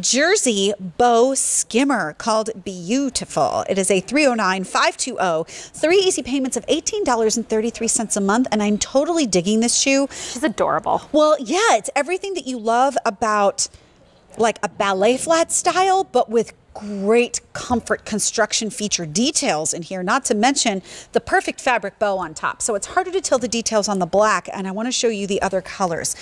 jersey bow skimmer called Be-You-Tiful. It is a 309 520, three easy payments of $18.33 a month. And I'm totally digging this shoe. She's adorable. Well, yeah, it's everything that you love about like a ballet flat style, but with great comfort construction feature details in here, not to mention the perfect fabric bow on top. So it's harder to tell the details on the black, and I want to show you the other colors.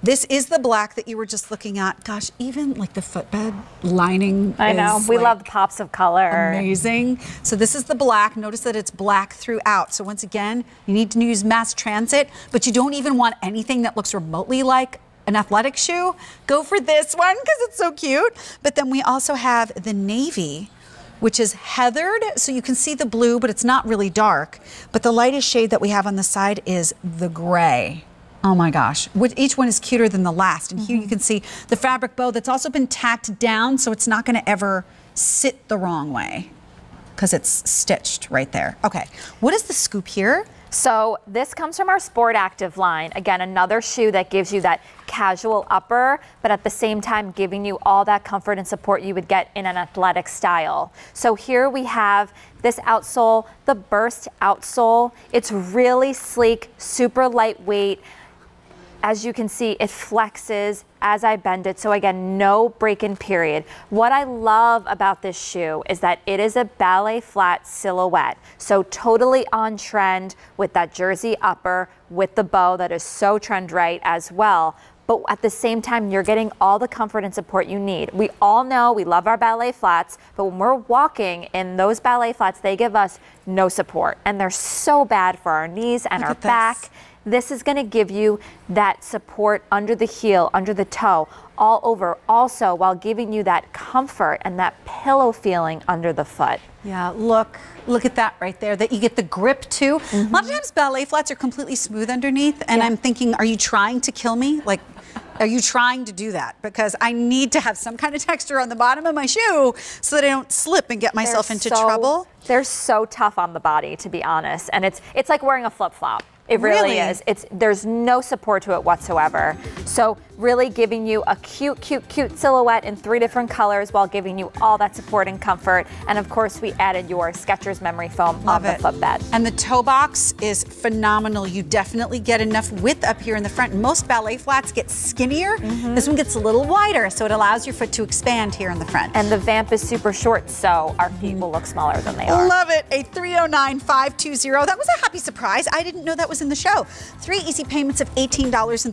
This is the black that you were just looking at. Gosh, even like the footbed lining. I know. We like, love pops of color. Amazing. So this is the black. Notice that it's black throughout. So once again, you need to use mass transit, but you don't even want anything that looks remotely like an athletic shoe. Go for this one because it's so cute. But then we also have the navy. Which is heathered, so you can see the blue, but it's not really dark. But the lightest shade that we have on the side is the gray. Oh my gosh. Each one is cuter than the last. And here you mm-hmm. can see the fabric bow that's also been tacked down so it's not going to ever sit the wrong way because it's stitched right there. Okay. What is the scoop here? So this comes from our Sport Active line. Again, another shoe that gives you that casual upper, but at the same time giving you all that comfort and support you would get in an athletic style. So here we have this outsole, the burst outsole. It's really sleek, super lightweight. As you can see, it flexes as I bend it. So again, no break-in period. What I love about this shoe is that it is a ballet flat silhouette. So totally on trend with that jersey upper with the bow that is so trend right as well. But at the same time, you're getting all the comfort and support you need. We all know we love our ballet flats, but when we're walking in those ballet flats, they give us no support. And they're so bad for our knees and Look our back. this. This is going to give you that support under the heel, under the toe, all over, also while giving you that comfort and that pillow feeling under the foot. Yeah, look, look at that right there. That you get the grip too. A mm-hmm. lot of times ballet flats are completely smooth underneath, and Yeah. I'm thinking, are you trying to kill me? Like, are you trying to do that? Because I need to have some kind of texture on the bottom of my shoe so that I don't slip and get myself They're into so- trouble. They're so tough on the body, to be honest, and it's it's like wearing a flip flop. It really, Really? is. It's there's no support to it whatsoever. So really giving you a cute, cute, cute silhouette in three different colors while giving you all that support and comfort. And of course, we added your Skechers memory foam Love on the it. footbed. And the toe box is phenomenal. You definitely get enough width up here in the front. Most ballet flats get skinnier. Mm-hmm. This one gets a little wider, so it allows your foot to expand here in the front. And the vamp is super short, so our feet will look smaller than they are. Love it. A 309 520. That was a happy surprise. I didn't know that was in the show. Three easy payments of $18.